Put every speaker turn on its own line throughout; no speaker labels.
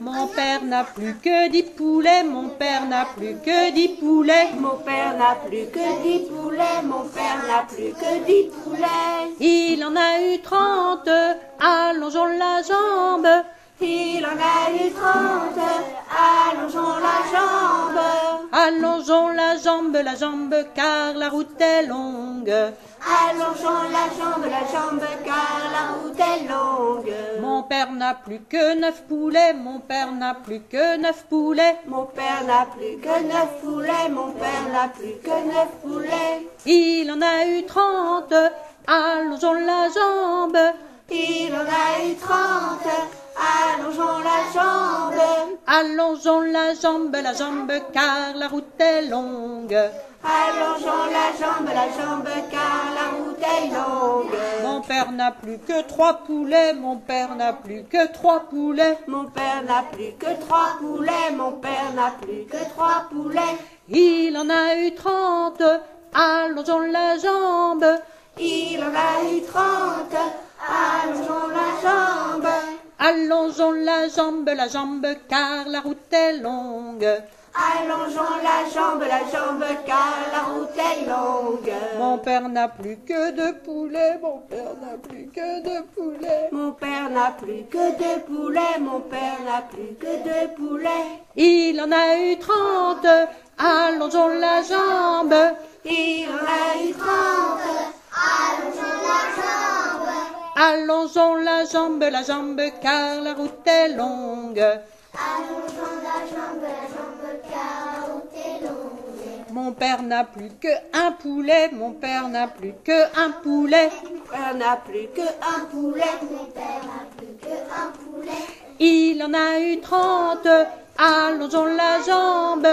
Mon père n'a plus que dix poulets, mon père n'a plus que dix poulets.
Mon père n'a plus que dix poulets, mon père n'a plus que dix poulets.
Il en a eu trente, allongeons la jambe.
Il en a eu trente, allongeons la jambe.
Allongeons la jambe, la jambe, car la route est longue.
Allongeons la jambe, la jambe, car la route est longue.
Mon père n'a plus que neuf poulets, mon père n'a plus que neuf poulets.
Mon père n'a plus que neuf poulets, mon père n'a plus que neuf poulets.
Il en a eu trente, allongeons la jambe.
Il en a eu trente, allongeons la jambe.
Allongeons la jambe, la jambe, car la route est longue.
Allongeons la jambe, la jambe, car la route est longue.
Mon père n'a plus que trois poulets, mon père n'a plus que trois poulets.
Mon père n'a plus que trois poulets, mon père n'a plus que trois poulets.
Il en a eu trente, allongeons la jambe.
Il en a eu trente, allongeons la jambe.
Allongeons la jambe, la jambe, car la route est longue.
Allongeons la jambe, la jambe, car la route est longue.
Mon père n'a plus que deux poulets, mon père n'a plus que deux poulets.
Mon père n'a plus que deux poulets, mon père n'a plus que deux poulets.
Il en a eu trente, allongeons la jambe.
Il en a eu trente, allongeons la jambe.
Allongeons la jambe, la jambe, car la route est longue.
Allongeons la jambe, la jambe,
Mon père n'a plus que un poulet, mon père n'a plus que un poulet.
Mon père n'a plus que un poulet, mon père n'a plus que un poulet.
Il en a eu trente, allongeons la jambe.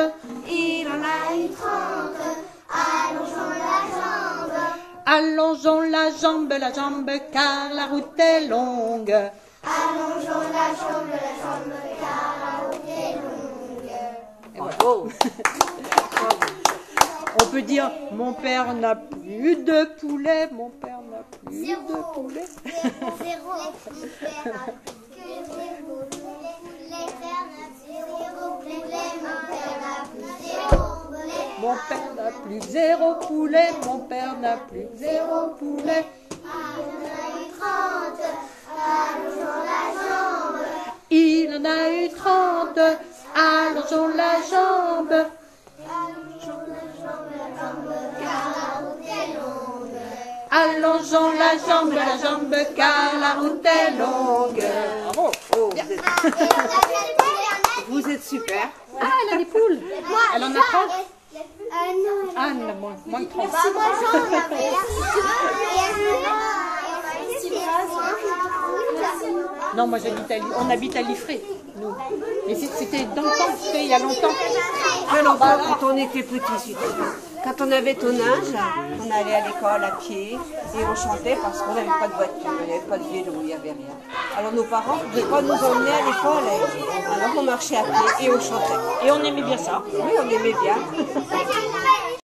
Il en a eu trente, allongeons la jambe.
Allongeons la jambe, la jambe, car la route est longue.
Allongeons la jambe, la jambe, car la route est longue.
Bravo. On peut dire, mon père n'a plus de poulet, mon père n'a plus de poulet.
Zéro. Mon père n'a plus que zéro poulet. Mon père n'a zéro zéro poulet.
Mon père n'a plus zéro poulet, mon père n'a plus zéro poulet.
Il en a eu trente, allongeons la jambe.
Il en a eu trente, allongeons la jambe.
Car la route est longue.
Allongeons la jambe, la jambe, car la route est longue. Bravo.
Oh, vous, êtes, vous êtes super.
Ah, elle a des poules. Elle en a 30
Euh, non.
Ah, elle en a moins, moins de 30.
Bah, moi, j'en avais
Non, moi j'habite à Li- on habite à Liffré, nous. Mais c'était dans le temps, c'était il y a longtemps.
Alors, bah, quand on était petit, si tu veux. Quand on avait ton âge, on allait à l'école à pied et on chantait parce qu'on n'avait pas de voiture, il n'y avait pas de vélo, il n'y avait rien. Alors nos parents ne pouvaient pas nous emmener à l'école, alors on marchait à pied et on chantait.
Et on aimait bien ça.
Oui, on aimait bien.